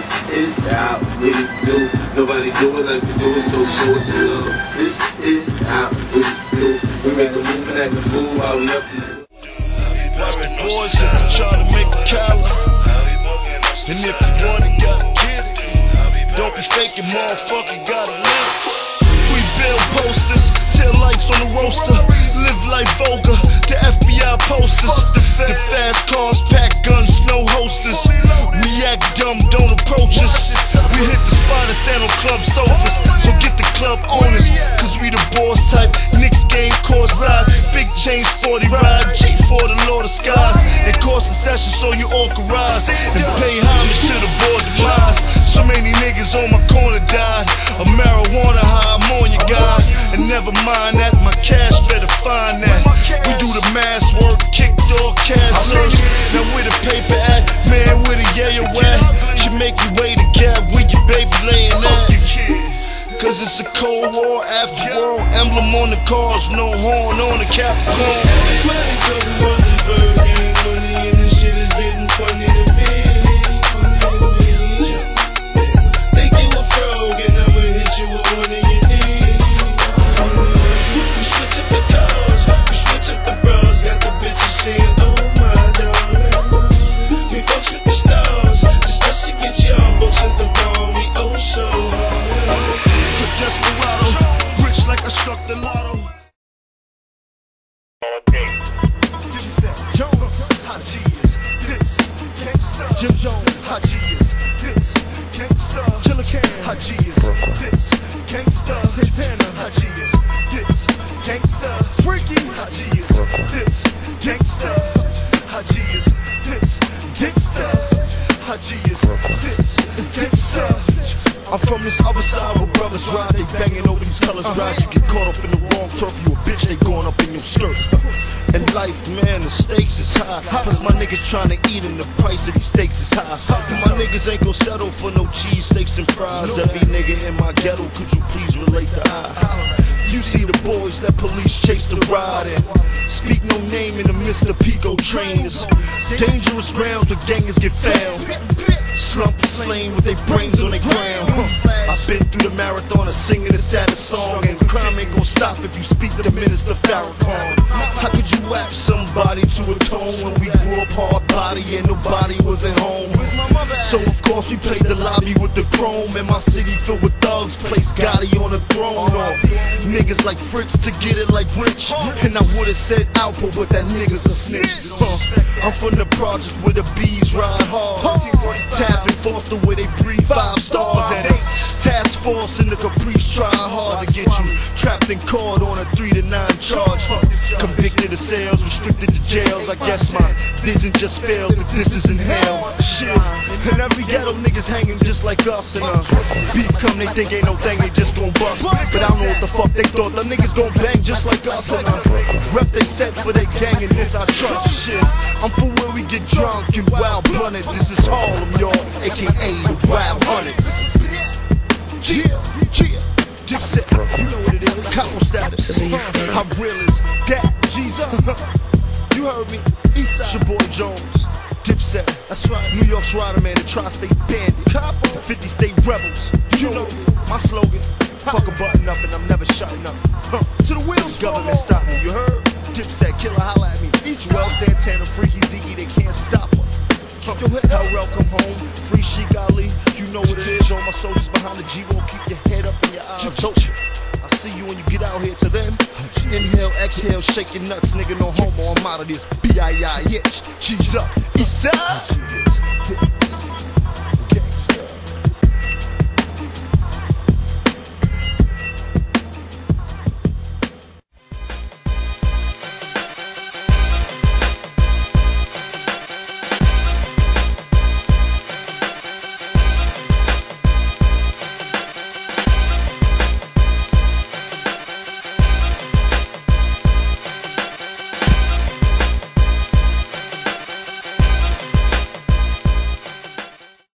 This is how we do. Nobody do it like we do it, so show us some love. This is how we do. We make a move and act a fool while we up in the Boys that try to make a caliber. And if you want it, gotta get it. Don't be faking, motherfucker, gotta live. We build posters, tail lights on the roaster. Live life vulgar, the FBI posters. The cause we the boss type. Knicks game courtside. Big chain, sporty ride. G for the Lord of Skies. And course a session so you all can rise. And pay homage to the board demise. So many niggas on my corner died. A marijuana high, I'm on you guys. And never mind that, my cash better find Cause it's a cold war after world emblem on the cars, no horn on the Capricorn. Everybody talking Jim Jones, Haji is this gangsta. Killer Cam, Haji is this gangsta. Santana, Haji is this gangsta. Freaky, Haji is this gangsta. I'm from this other side where brothers ride, they banging over these colors uh-huh. ride. You get caught up in the wrong turf, you a bitch, they going up in your skirt. And life, man, the stakes is high. Plus my niggas trying to eat and the price of these steaks is high. And my niggas ain't gon' settle for no cheese steaks and fries. Every nigga in my ghetto, could you please relate to I? You see the boys that police chase the ride and speak no name in the midst of Pico trainers. Dangerous grounds where gangers get found. Slump slain with their brains on the ground. Huh. I've been through the marathon of singing the saddest song, and crime ain't gonna stop if you speak to Minister Farrakhan. How could you ask somebody to atone when we grew up hard body and nobody was at home? So of course we played the lobby with the chrome, and my city filled with thugs place Gotti on the throne. Oh, or niggas like Fritz to get it like Rich, and I would've said Alpo, but that nigga's a snitch. Huh. I'm from the project where the bees ride hard. Taft and Foster where they breathe five stars force in the Caprice trying hard to get you trapped and caught on a three to nine charge. Convicted of sales, restricted to jails. I guess my vision just failed. That this isn't hell. Shit. And every ghetto niggas hanging just like us. And uh, beef come, they think ain't no thing, they just gon' bust. But I don't know what the fuck they thought. The niggas gon' bang just like us. And uh, rep they set for their gang, and this I trust. Shit. I'm for where we get drunk and wild blunted. This is Harlem, y'all, aka the Wild Hunters. Yeah, yeah. Dipset, you know what it is. Couple status. How real is that? Jesus. You heard me. Eastside. Your boy Jones. Dipset. That's right. New York's rider man, the tri-state bandit. 50 state rebels. You know me, my slogan. Fuck a button up and I'm never shutting up. Huh. To the wheels. Government stop me. You heard? Dipset, killer, holla at me. Juelz Santana, Freekey Zekey, they can't stop her. Keep your head Hell welcome home. Free Sheik Ali. You know what it is. My soldiers behind the G won't keep your head up and your eyes open. I see you when you get out here to them. Inhale, exhale, shake your nuts, nigga. No homo. I'm out of this. B-I-I-H. Cheese up. East side.